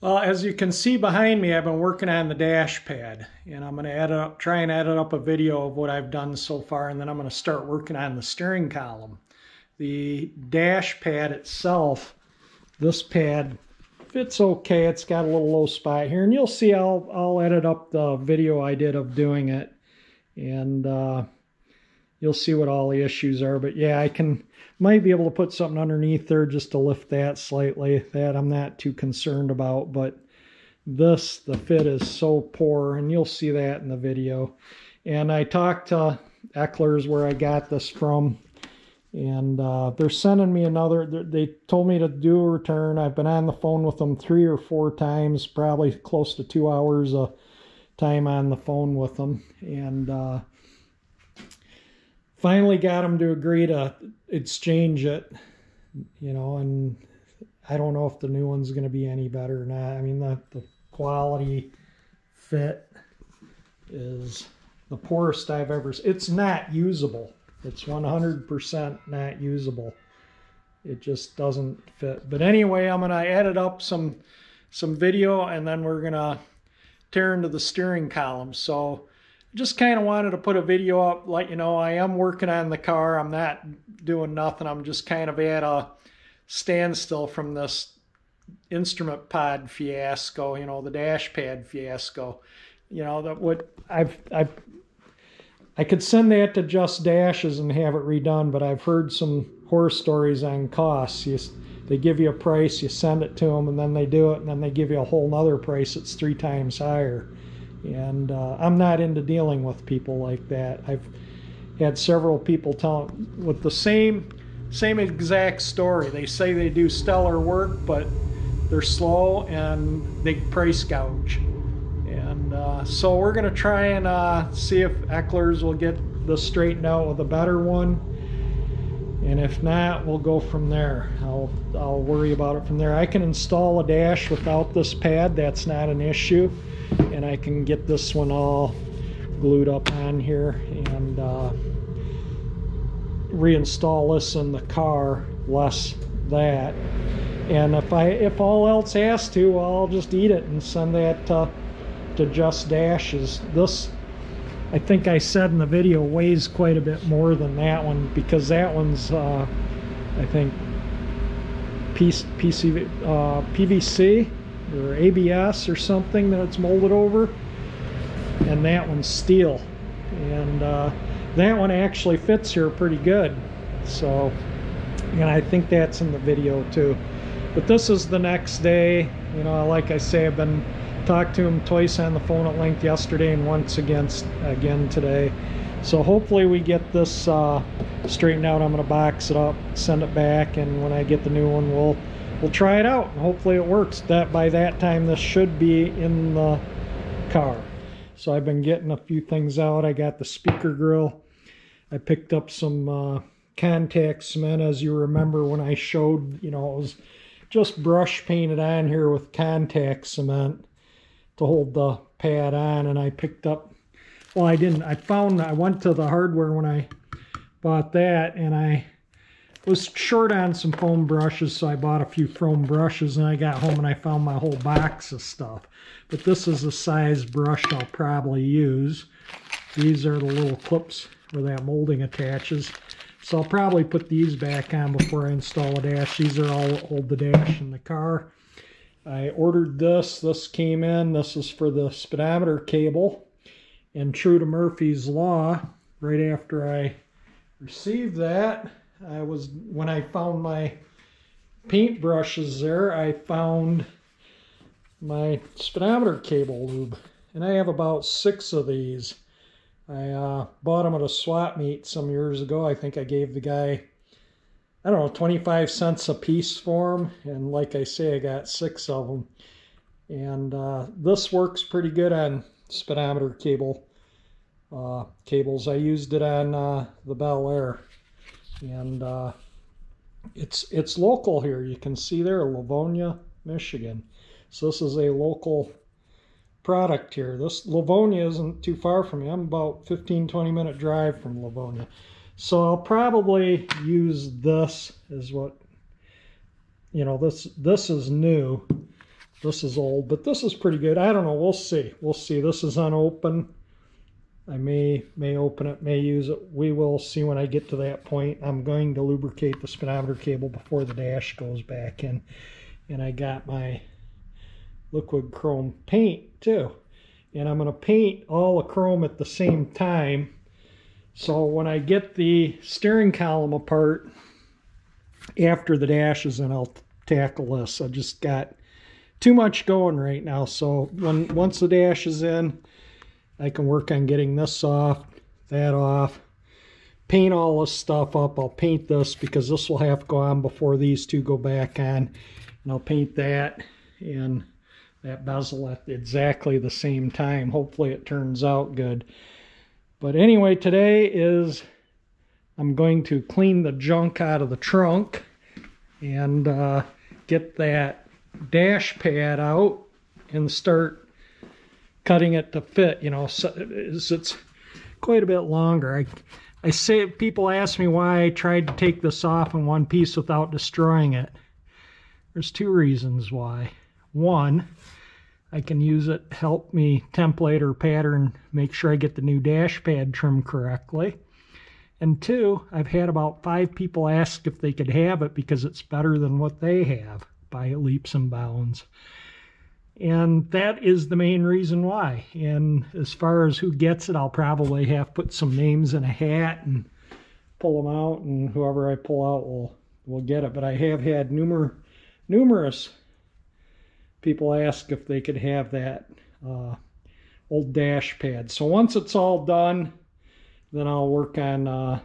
Well, as you can see behind me, I've been working on the dash pad and I'm going to edit up, try and edit up a video of what I've done so far and then I'm going to start working on the steering column. The dash pad itself, this pad fits okay. It's got a little low spot here and you'll see I'll, I'll edit up the video I did of doing it and uh, you'll see what all the issues are. But yeah, I can might be able to put something underneath there just to lift that slightly. That I'm not too concerned about, but this, the fit is so poor, and you'll see that in the video. And I talked to Eckler's where I got this from, and uh, they're sending me another. They told me to do a return. I've been on the phone with them three or four times, probably close to two hours of time on the phone with them, and uh, finally got them to agree to exchange it, you know, and I don't know if the new one's going to be any better or not. I mean, the, the quality fit is the poorest I've ever It's not usable. It's 100% not usable. It just doesn't fit. But anyway, I'm going to edit up some some video and then we're going to tear into the steering column. So just kind of wanted to put a video up, let you know I am working on the car. I'm not doing nothing. I'm just kind of at a standstill from this instrument pod fiasco, you know, the dash pad fiasco. You know, that what I've I've I could send that to Just Dashes and have it redone, but I've heard some horror stories on costs. You, they give you a price, you send it to them, and then they do it, and then they give you a whole nother price that's three times higher. And uh, I'm not into dealing with people like that. I've had several people tell with the same same exact story. They say they do stellar work, but they're slow and they price gouge. And uh, so we're going to try and uh, see if Eckler's will get this straightened out with a better one. And if not, we'll go from there. I'll, I'll worry about it from there. I can install a dash without this pad. That's not an issue and I can get this one all glued up on here and uh, reinstall this in the car less that. And if I if all else has to I'll just eat it and send that to, to Just Dashes this I think I said in the video weighs quite a bit more than that one because that one's uh, I think PC, uh, PVC or ABS or something that it's molded over and that one's steel. And uh, that one actually fits here pretty good. So and I think that's in the video too. But this is the next day. You know like I say I've been talked to him twice on the phone at length yesterday and once against again today. So hopefully we get this uh, straightened out. I'm gonna box it up send it back and when I get the new one we'll we'll try it out. And hopefully it works. That by that time this should be in the car. So I've been getting a few things out. I got the speaker grill. I picked up some uh, contact cement as you remember when I showed you know it was just brush painted on here with contact cement to hold the pad on and I picked up well I didn't I found I went to the hardware when I bought that and I was short on some foam brushes, so I bought a few foam brushes, and I got home and I found my whole box of stuff. But this is the size brush I'll probably use. These are the little clips where that molding attaches. So I'll probably put these back on before I install a dash. These are all hold the dash in the car. I ordered this. This came in. This is for the speedometer cable. And true to Murphy's Law, right after I received that, I was when I found my paint brushes there, I found my speedometer cable lube, and I have about six of these. I uh, bought them at a swap meet some years ago. I think I gave the guy, I don't know, 25 cents a piece for them, and like I say, I got six of them. And uh, this works pretty good on speedometer cable uh, cables. I used it on uh, the Bel Air and uh, it's it's local here. You can see there, Livonia, Michigan. So this is a local product here. This Livonia isn't too far from me. I'm about 15, 20 minute drive from Livonia. So I'll probably use this as what, you know, this this is new. this is old, but this is pretty good. I don't know. We'll see. We'll see. This is unopened. I may may open it, may use it. We will see when I get to that point. I'm going to lubricate the speedometer cable before the dash goes back in. And I got my liquid chrome paint too. And I'm going to paint all the chrome at the same time. So when I get the steering column apart after the dash is in, I'll tackle this. I just got too much going right now. So when once the dash is in, I can work on getting this off, that off, paint all this stuff up. I'll paint this because this will have to go on before these two go back on. And I'll paint that and that bezel at exactly the same time. Hopefully it turns out good. But anyway, today is I'm going to clean the junk out of the trunk and uh, get that dash pad out and start cutting it to fit, you know, so it's, it's quite a bit longer. I, I say people ask me why I tried to take this off in one piece without destroying it. There's two reasons why. One, I can use it help me template or pattern, make sure I get the new dash pad trimmed correctly. And two, I've had about five people ask if they could have it because it's better than what they have by leaps and bounds. And that is the main reason why. And as far as who gets it, I'll probably have put some names in a hat and pull them out, and whoever I pull out will will get it. But I have had numer numerous people ask if they could have that uh, old dash pad. So once it's all done, then I'll work on uh,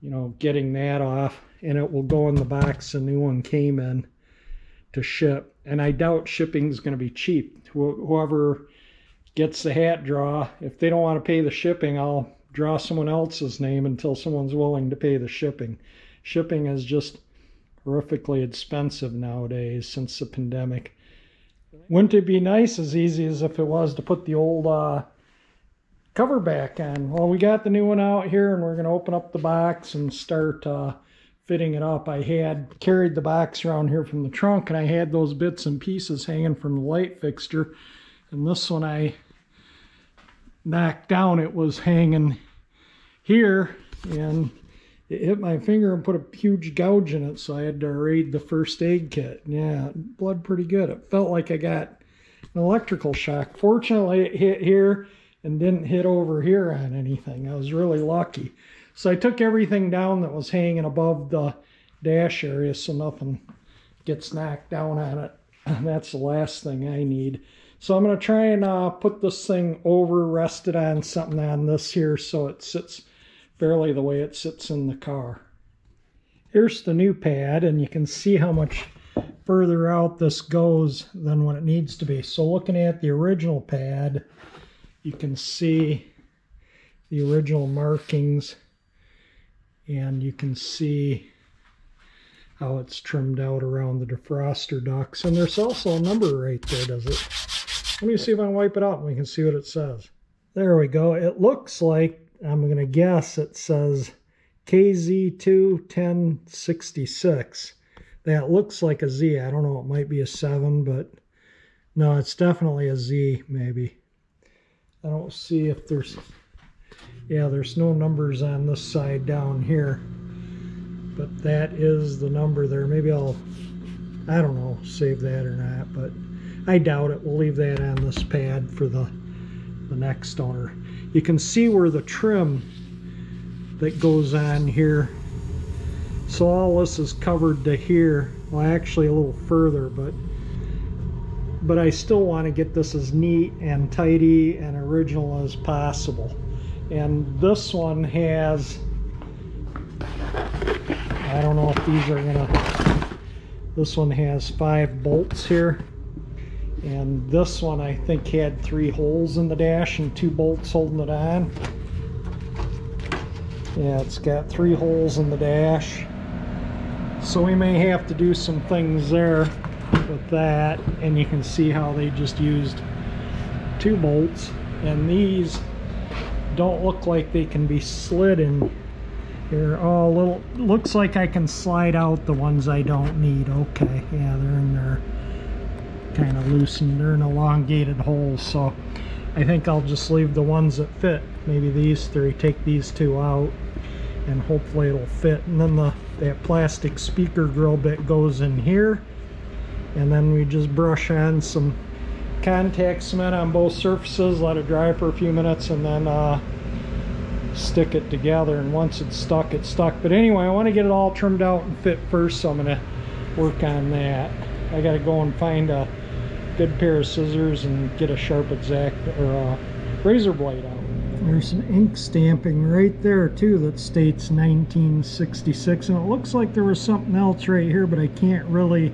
you know getting that off, and it will go in the box the new one came in to ship. And I doubt shipping is going to be cheap. Wh- whoever gets the hat draw, if they don't want to pay the shipping, I'll draw someone else's name until someone's willing to pay the shipping. Shipping is just horrifically expensive nowadays since the pandemic. Wouldn't it be nice as easy as if it was to put the old uh, cover back on? Well, we got the new one out here and we're going to open up the box and start uh, fitting it up. I had carried the box around here from the trunk and I had those bits and pieces hanging from the light fixture. And this one I knocked down, it was hanging here and it hit my finger and put a huge gouge in it. So I had to raid the first aid kit. Yeah, blood pretty good. It felt like I got an electrical shock. Fortunately, it hit here and didn't hit over here on anything. I was really lucky. So I took everything down that was hanging above the dash area so nothing gets knocked down on it. That's the last thing I need. So I'm going to try and uh, put this thing over, rest it on something on this here so it sits fairly the way it sits in the car. Here's the new pad and you can see how much further out this goes than what it needs to be. So looking at the original pad, you can see the original markings and you can see how it's trimmed out around the defroster ducts. And there's also a number right there, does it? Let me see if I can wipe it out and we can see what it says. There we go. It looks like, I'm going to guess it says KZ21066. That looks like a Z. I don't know, it might be a 7, but no, it's definitely a Z, maybe. I don't see if there's yeah, there's no numbers on this side down here. But that is the number there. Maybe I'll, I don't know, save that or not. But I doubt it. We'll leave that on this pad for the, the next owner. You can see where the trim that goes on here. So all this is covered to here. Well, actually a little further, but but I still want to get this as neat and tidy and original as possible and this one has I don't know if these are gonna this one has five bolts here. And this one I think had three holes in the dash and two bolts holding it on. Yeah it's got three holes in the dash. So we may have to do some things there with that and you can see how they just used two bolts. And these don't look like they can be slid in here. Oh, a little, looks like I can slide out the ones I don't need. Okay, yeah, they're in there. kind of loosened. They're in elongated holes, so I think I'll just leave the ones that fit. Maybe these three, take these two out, and hopefully it'll fit. And then the that plastic speaker grill bit goes in here, and then we just brush on some contact cement on both surfaces, let it dry for a few minutes, and then uh, stick it together. And once it's stuck, it's stuck. But anyway, I want to get it all trimmed out and fit first, so I'm going to work on that. I got to go and find a good pair of scissors and get a sharp exact or a razor blade out. There's some ink stamping right there too that states 1966 and it looks like there was something else right here but I can't really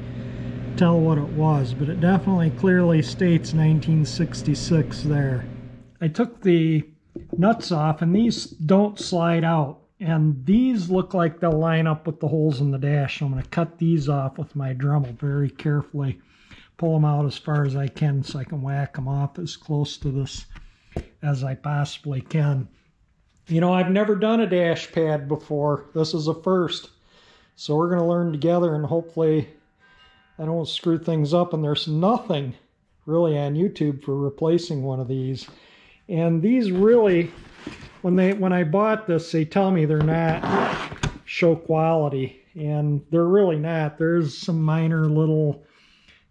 tell what it was, but it definitely clearly states 1966 there. I took the nuts off and these don't slide out and these look like they'll line up with the holes in the dash. So I'm going to cut these off with my Dremel very carefully. Pull them out as far as I can so I can whack them off as close to this as I possibly can. You know, I've never done a dash pad before. This is a first. So we're going to learn together and hopefully I don't screw things up and there's nothing really on YouTube for replacing one of these. And these really, when they when I bought this, they tell me they're not show quality and they're really not. There's some minor little,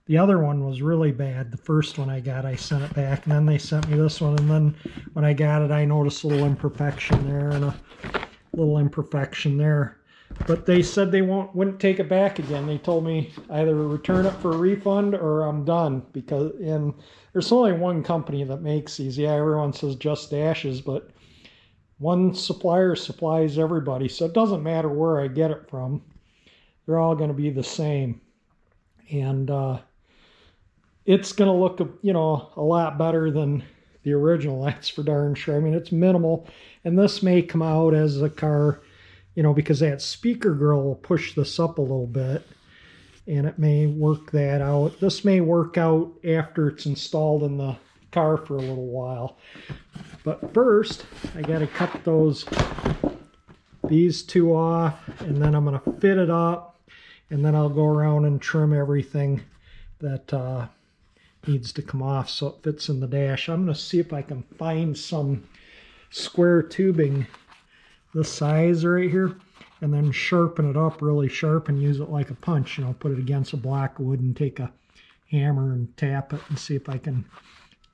the other one was really bad. The first one I got, I sent it back and then they sent me this one. And then when I got it, I noticed a little imperfection there and a little imperfection there but they said they won't wouldn't take it back again. They told me either return it for a refund or I'm done because and there's only one company that makes these. Yeah, everyone says just dashes, but one supplier supplies everybody, so it doesn't matter where I get it from. They're all going to be the same, and uh, it's going to look you know a lot better than the original. That's for darn sure. I mean, it's minimal, and this may come out as a car you know, because that speaker grill will push this up a little bit and it may work that out. This may work out after it's installed in the car for a little while. But first, I got to cut those, these two off, and then I'm going to fit it up, and then I'll go around and trim everything that uh, needs to come off so it fits in the dash. I'm going to see if I can find some square tubing this size right here and then sharpen it up really sharp and use it like a punch. You know, put it against a black wood and take a hammer and tap it and see if I can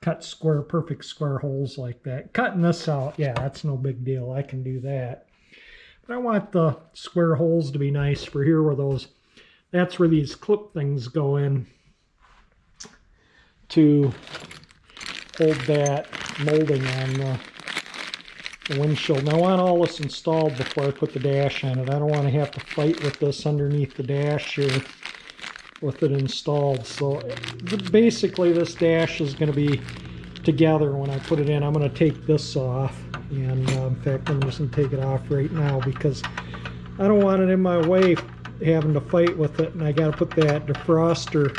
cut square, perfect square holes like that. Cutting this out, yeah, that's no big deal. I can do that. But I want the square holes to be nice for here where those, that's where these clip things go in to hold that molding on the the windshield. Now I want all this installed before I put the dash on it. I don't want to have to fight with this underneath the dash here with it installed. So basically this dash is going to be together when I put it in. I'm going to take this off. And uh, in fact, I'm just going to take it off right now because I don't want it in my way having to fight with it. And I got to put that defroster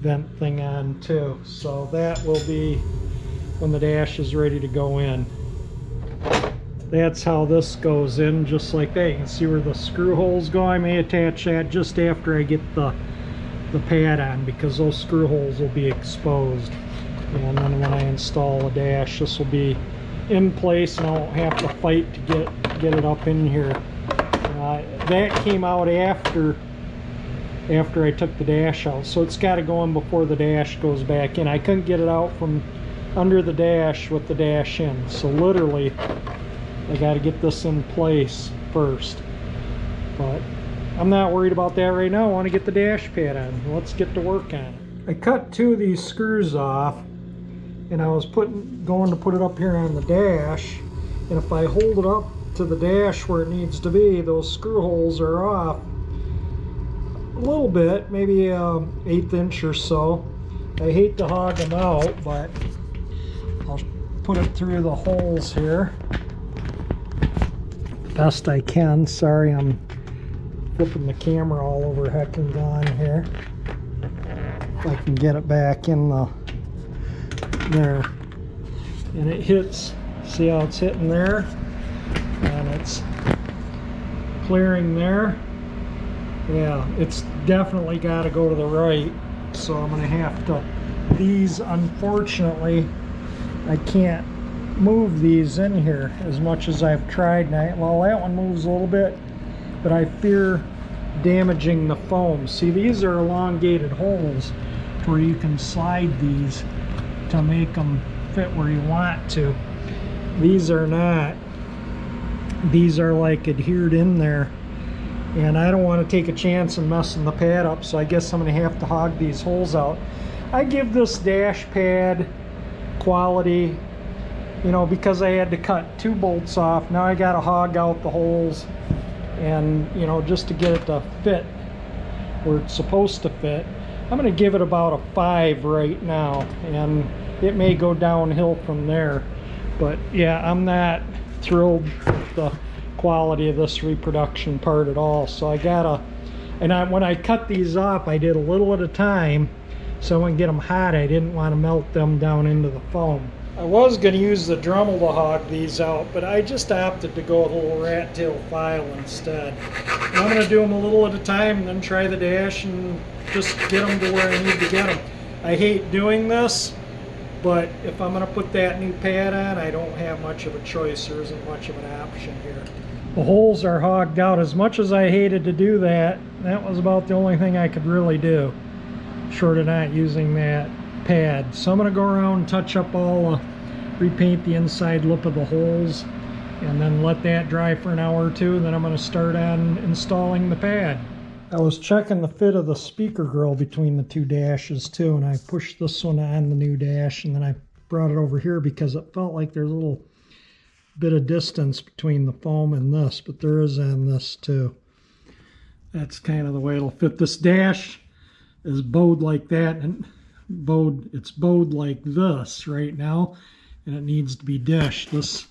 vent thing on too. So that will be when the dash is ready to go in that's how this goes in just like that. You can see where the screw holes go. I may attach that just after I get the the pad on because those screw holes will be exposed. And then when I install a dash this will be in place and I won't have to fight to get get it up in here. Uh, that came out after after I took the dash out. So it's got to go in before the dash goes back in. I couldn't get it out from under the dash with the dash in. So literally I got to get this in place first. But I'm not worried about that right now. I want to get the dash pad on. Let's get to work on it. I cut two of these screws off and I was putting going to put it up here on the dash and if I hold it up to the dash where it needs to be those screw holes are off a little bit maybe an eighth inch or so I hate to hog them out but I'll put it through the holes here best I can. Sorry I'm flipping the camera all over heck and gone here. If I can get it back in the there. And it hits, see how it's hitting there? And it's clearing there. Yeah, it's definitely got to go to the right so I'm gonna have to these unfortunately I can't move these in here as much as I've tried. Now well that one moves a little bit but I fear damaging the foam. See these are elongated holes where you can slide these to make them fit where you want to. These are not. These are like adhered in there and I don't want to take a chance in messing the pad up so I guess I'm going to have to hog these holes out. I give this dash pad quality you know because I had to cut two bolts off now I got to hog out the holes and you know just to get it to fit where it's supposed to fit. I'm going to give it about a five right now and it may go downhill from there. But yeah I'm not thrilled with the quality of this reproduction part at all. So I gotta and I, when I cut these off I did a little at a time. So I get them hot I didn't want to melt them down into the foam I was going to use the Dremel to hog these out but I just opted to go with a little rat tail file instead and I'm going to do them a little at a time and then try the dash and just get them to where I need to get them I hate doing this but if I'm going to put that new pad on, I don't have much of a choice. There isn't much of an option here. The holes are hogged out. As much as I hated to do that, that was about the only thing I could really do, short of not using that pad. So I'm going to go around and touch up all, uh, repaint the inside lip of the holes, and then let that dry for an hour or two, and then I'm going to start on installing the pad. I was checking the fit of the speaker grill between the two dashes too, and I pushed this one on the new dash, and then I brought it over here because it felt like there's a little bit of distance between the foam and this, but there is on this too. That's kind of the way it'll fit. This dash is bowed like that, and bowed, it's bowed like this right now, and it needs to be dished. This,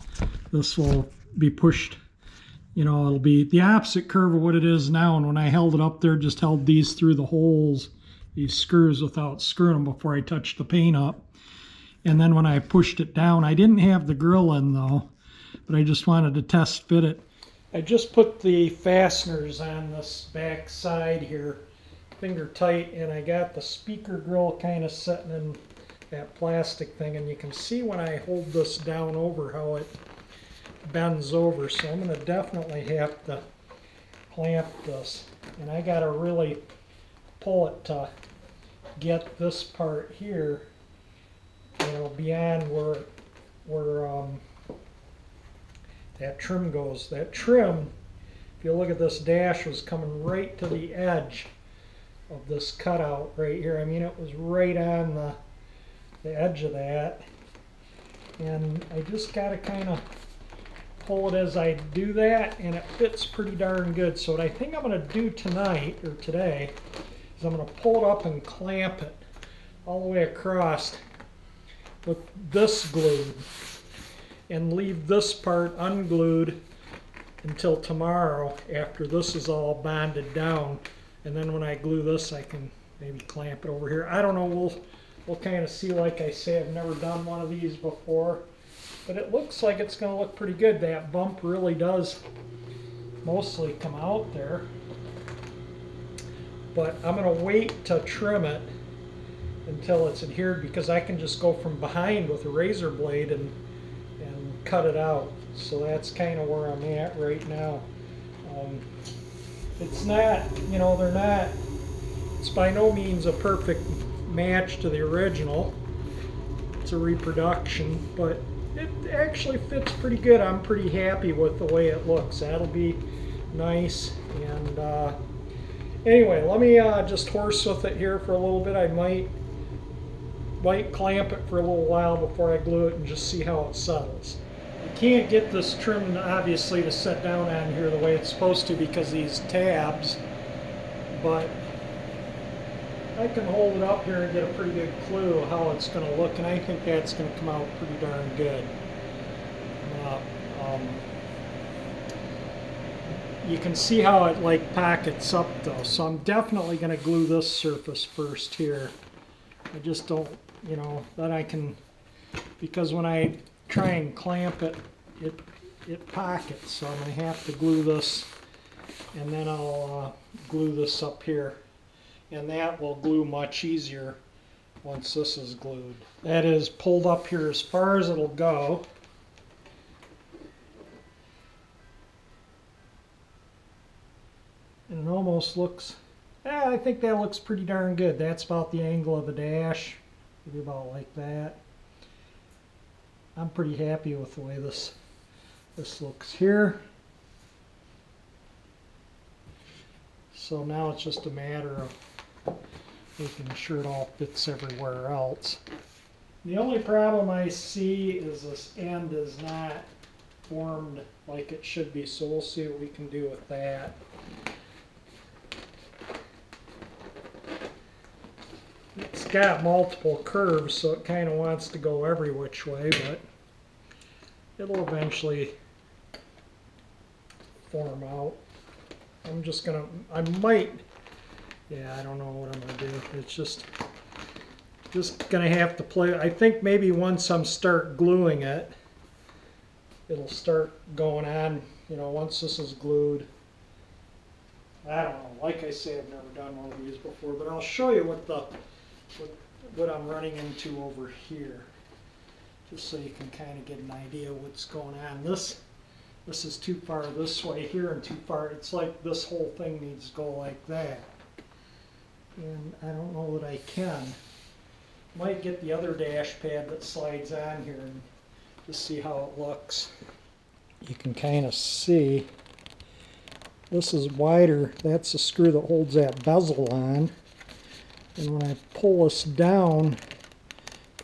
this will be pushed you know, it'll be the opposite curve of what it is now. And when I held it up there, just held these through the holes, these screws without screwing them before I touched the paint up. And then when I pushed it down, I didn't have the grill in though, but I just wanted to test fit it. I just put the fasteners on this back side here, finger tight, and I got the speaker grill kind of sitting in that plastic thing. And you can see when I hold this down over how it bends over so I'm going to definitely have to clamp this and I got to really pull it to get this part here you know beyond where where um, that trim goes that trim if you look at this dash was coming right to the edge of this cutout right here. I mean it was right on the the edge of that. And I just got to kind of pull it as I do that and it fits pretty darn good. So what I think I'm going to do tonight or today is I'm going to pull it up and clamp it all the way across with this glue and leave this part unglued until tomorrow after this is all bonded down and then when I glue this I can maybe clamp it over here. I don't know, we'll, we'll kind of see like I say I've never done one of these before. But it looks like it's going to look pretty good. That bump really does mostly come out there. But I'm going to wait to trim it until it's adhered because I can just go from behind with a razor blade and, and cut it out. So that's kind of where I'm at right now. Um, it's not, you know, they're not, it's by no means a perfect match to the original. It's a reproduction, but it actually fits pretty good. I'm pretty happy with the way it looks. That'll be nice. And uh, anyway, let me uh, just horse with it here for a little bit. I might might clamp it for a little while before I glue it and just see how it settles. Can't get this trim obviously to set down on here the way it's supposed to because these tabs, but I can hold it up here and get a pretty good clue how it's going to look, and I think that's going to come out pretty darn good. Uh, um, you can see how it like pockets up though, so I'm definitely going to glue this surface first here. I just don't, you know, that I can, because when I try and clamp it, it, it pockets, so I'm going to have to glue this, and then I'll uh, glue this up here and that will glue much easier once this is glued. That is pulled up here as far as it'll go. And it almost looks, yeah, I think that looks pretty darn good. That's about the angle of the dash, maybe about like that. I'm pretty happy with the way this this looks here. So now it's just a matter of making sure it all fits everywhere else. The only problem I see is this end is not formed like it should be, so we'll see what we can do with that. It's got multiple curves, so it kind of wants to go every which way, but it'll eventually form out. I'm just gonna, I might, yeah, I don't know what I'm gonna do. It's just, just gonna have to play. I think maybe once I'm start gluing it, it'll start going on, you know, once this is glued. I don't know, like I say, I've never done one of these before, but I'll show you what the, what, what I'm running into over here. Just so you can kind of get an idea what's going on. This, this is too far this way here and too far, it's like this whole thing needs to go like that. And I don't know that I can. Might get the other dash pad that slides on here and just see how it looks. You can kind of see this is wider. That's the screw that holds that bezel on. And when I pull this down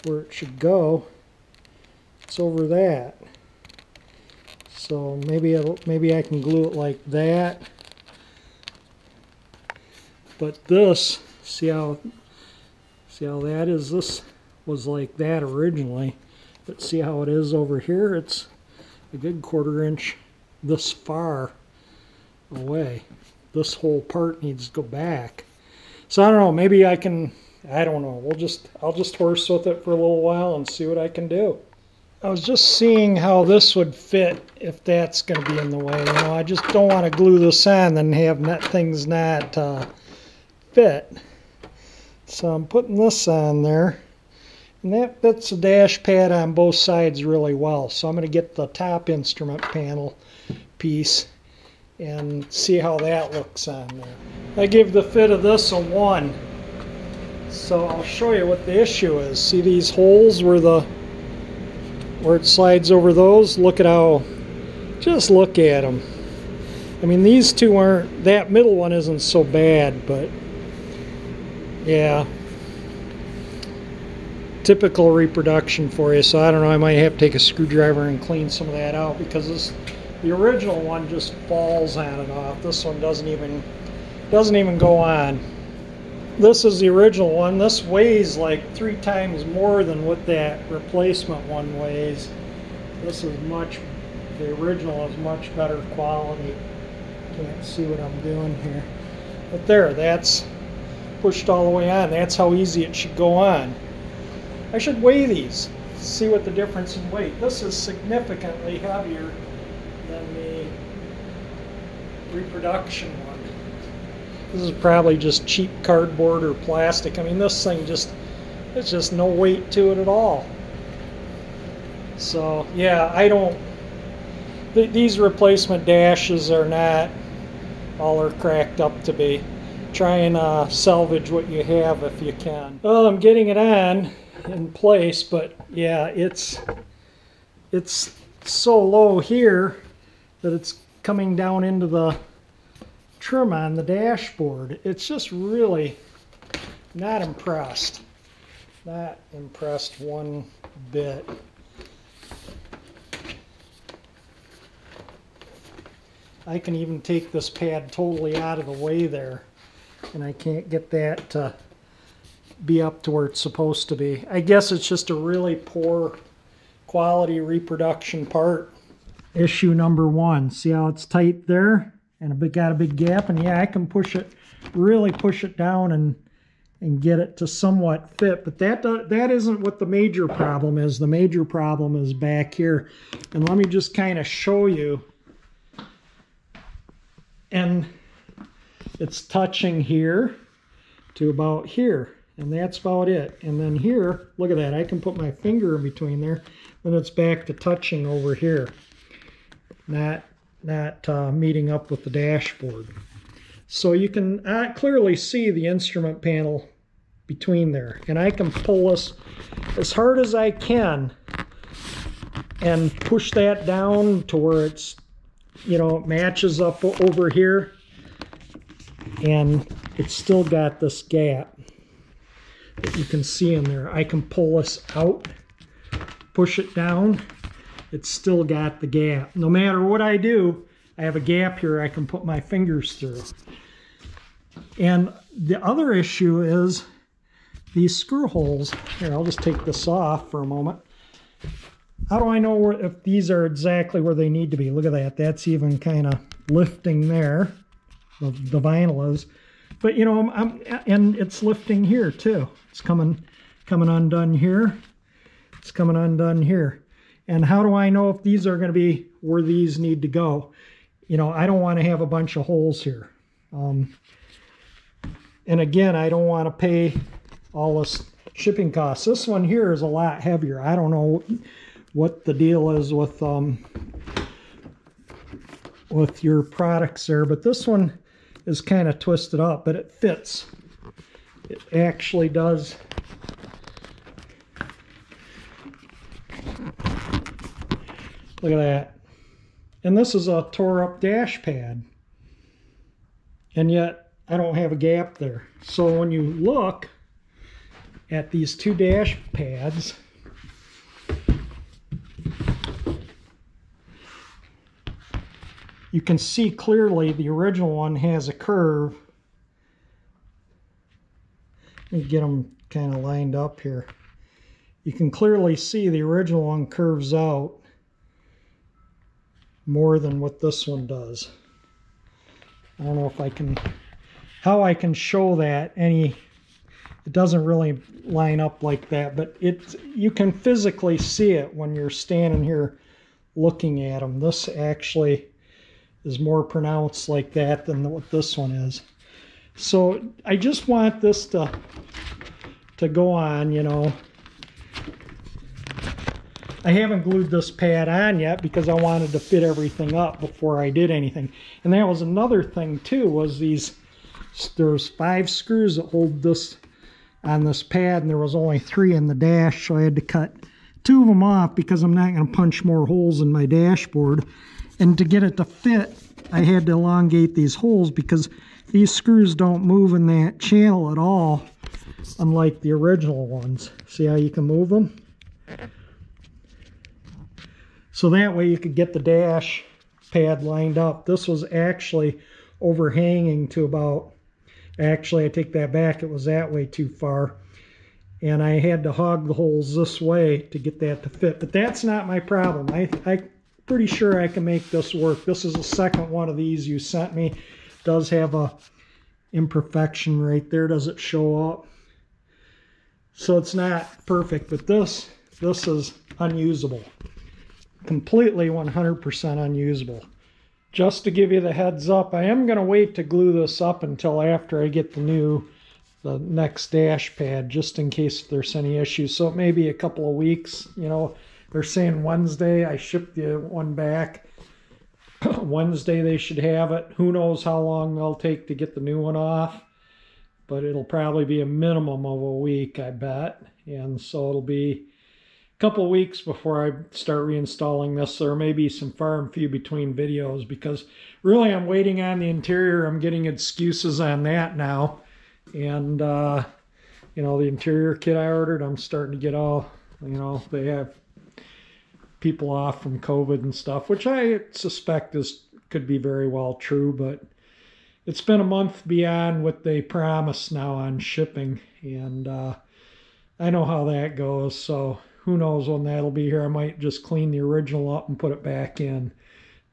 where it should go, it's over that. So maybe it'll, maybe I can glue it like that. But this, see how see how that is? This was like that originally. But see how it is over here? It's a good quarter inch this far away. This whole part needs to go back. So I don't know, maybe I can, I don't know. We'll just, I'll just horse with it for a little while and see what I can do. I was just seeing how this would fit if that's going to be in the way. You know, I just don't want to glue this on and have not, things not uh, fit. So I'm putting this on there. And that fits the dash pad on both sides really well. So I'm going to get the top instrument panel piece and see how that looks on there. I give the fit of this a 1. So I'll show you what the issue is. See these holes where the where it slides over those? Look at how just look at them. I mean these two aren't that middle one isn't so bad, but yeah. Typical reproduction for you, so I don't know, I might have to take a screwdriver and clean some of that out because this the original one just falls on and off. This one doesn't even doesn't even go on. This is the original one. This weighs like three times more than what that replacement one weighs. This is much, the original is much better quality. Can't see what I'm doing here. But there, that's pushed all the way on. That's how easy it should go on. I should weigh these, see what the difference in weight. This is significantly heavier reproduction one. This is probably just cheap cardboard or plastic. I mean, this thing just, it's just no weight to it at all. So, yeah, I don't, th these replacement dashes are not all they're cracked up to be. Try and uh, salvage what you have if you can. Well, I'm getting it on in place, but yeah, it's, it's so low here that it's coming down into the trim on the dashboard. It's just really not impressed. Not impressed one bit. I can even take this pad totally out of the way there and I can't get that to be up to where it's supposed to be. I guess it's just a really poor quality reproduction part issue number one. See how it's tight there and a got a big gap and yeah I can push it really push it down and and get it to somewhat fit but that that isn't what the major problem is the major problem is back here and let me just kind of show you and it's touching here to about here. And that's about it. And then here, look at that. I can put my finger in between there. Then it's back to touching over here. Not, not uh, meeting up with the dashboard. So you can uh, clearly see the instrument panel between there. And I can pull this as hard as I can and push that down to where it's, you know, it matches up over here. And it's still got this gap that you can see in there. I can pull this out, push it down. It's still got the gap. No matter what I do, I have a gap here I can put my fingers through. And the other issue is these screw holes. Here, I'll just take this off for a moment. How do I know where, if these are exactly where they need to be? Look at that. That's even kind of lifting there. The, the vinyl is. But, you know, I'm, I'm, and it's lifting here too. It's coming, coming undone here. It's coming undone here. And how do I know if these are going to be where these need to go? You know, I don't want to have a bunch of holes here. Um, and again, I don't want to pay all this shipping costs. This one here is a lot heavier. I don't know what the deal is with um, with your products there, but this one is kind of twisted up, but it fits. It actually does. Look at that. And this is a tore up dash pad. And yet I don't have a gap there. So when you look at these two dash pads, you can see clearly the original one has a curve. Let me get them kind of lined up here. You can clearly see the original one curves out more than what this one does. I don't know if I can how I can show that any it doesn't really line up like that but it you can physically see it when you're standing here looking at them this actually is more pronounced like that than what this one is. So I just want this to to go on you know I haven't glued this pad on yet because I wanted to fit everything up before I did anything. And that was another thing too was these there's five screws that hold this on this pad and there was only three in the dash so I had to cut two of them off because I'm not going to punch more holes in my dashboard. And to get it to fit I had to elongate these holes because these screws don't move in that channel at all unlike the original ones. See how you can move them so that way you could get the dash pad lined up this was actually overhanging to about Actually, I take that back. It was that way too far. And I had to hog the holes this way to get that to fit. But that's not my problem. I, I'm pretty sure I can make this work. This is the second one of these you sent me. It does have a imperfection right there. Does it show up? So it's not perfect, but this, this is unusable. Completely 100% unusable just to give you the heads up, I am going to wait to glue this up until after I get the new, the next dash pad, just in case there's any issues. So it may be a couple of weeks. You know, they're saying Wednesday. I shipped the one back. Wednesday they should have it. Who knows how long they'll take to get the new one off. But it'll probably be a minimum of a week, I bet. And so it'll be couple weeks before I start reinstalling this. There may be some far and few between videos because really I'm waiting on the interior. I'm getting excuses on that now. And, uh, you know, the interior kit I ordered, I'm starting to get all, you know, they have people off from COVID and stuff, which I suspect is could be very well true, but it's been a month beyond what they promised now on shipping. And, uh, I know how that goes. So who knows when that'll be here. I might just clean the original up and put it back in.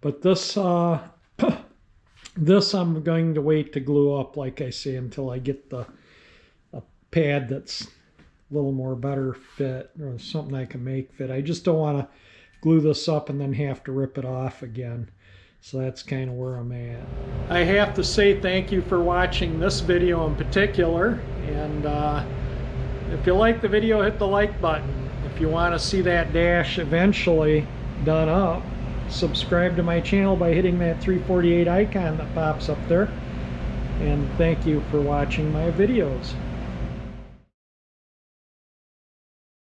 But this, uh, this I'm going to wait to glue up, like I say, until I get the a pad that's a little more better fit or something I can make fit. I just don't want to glue this up and then have to rip it off again. So that's kind of where I'm at. I have to say thank you for watching this video in particular. And uh, if you like the video, hit the like button. If you want to see that dash eventually done up, subscribe to my channel by hitting that 348 icon that pops up there. And thank you for watching my videos.